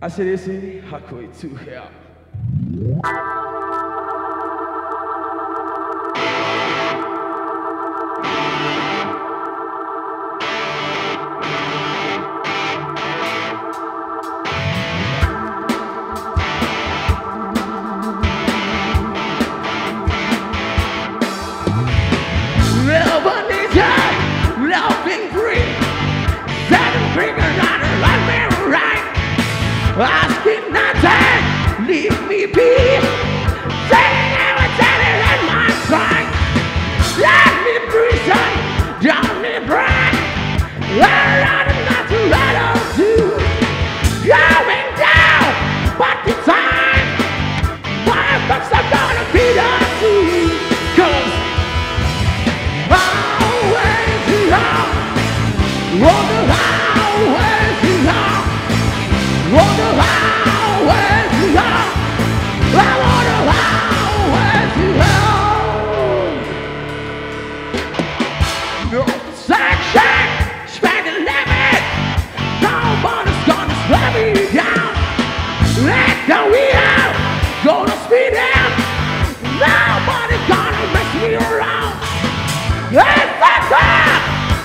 Asirisi hakoi tu hea. Little Asking nothing, leave me be. Saying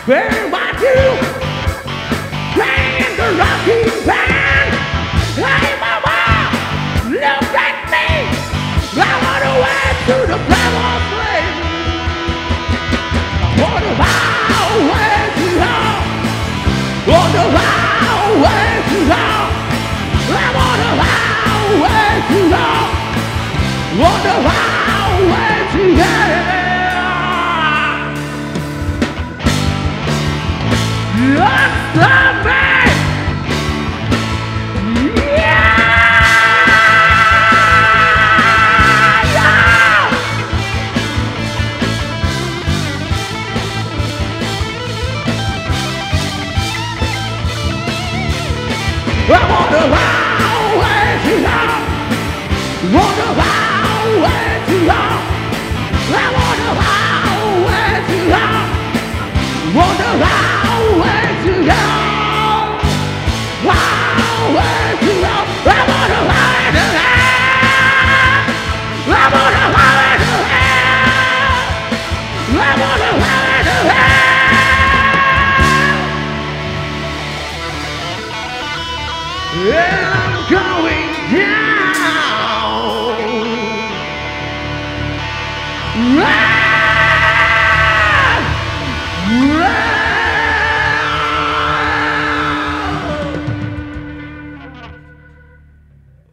very much you. Playing the band. Hey mama, look at me. I'm on the way to hell. To hell. I'm to hell. To hell. I'm on the highway to I'm going down.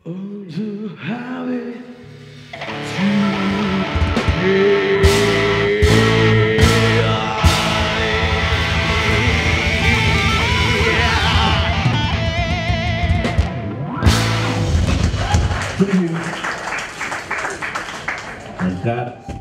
On to. Thank you. And that